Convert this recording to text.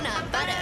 wanna butter.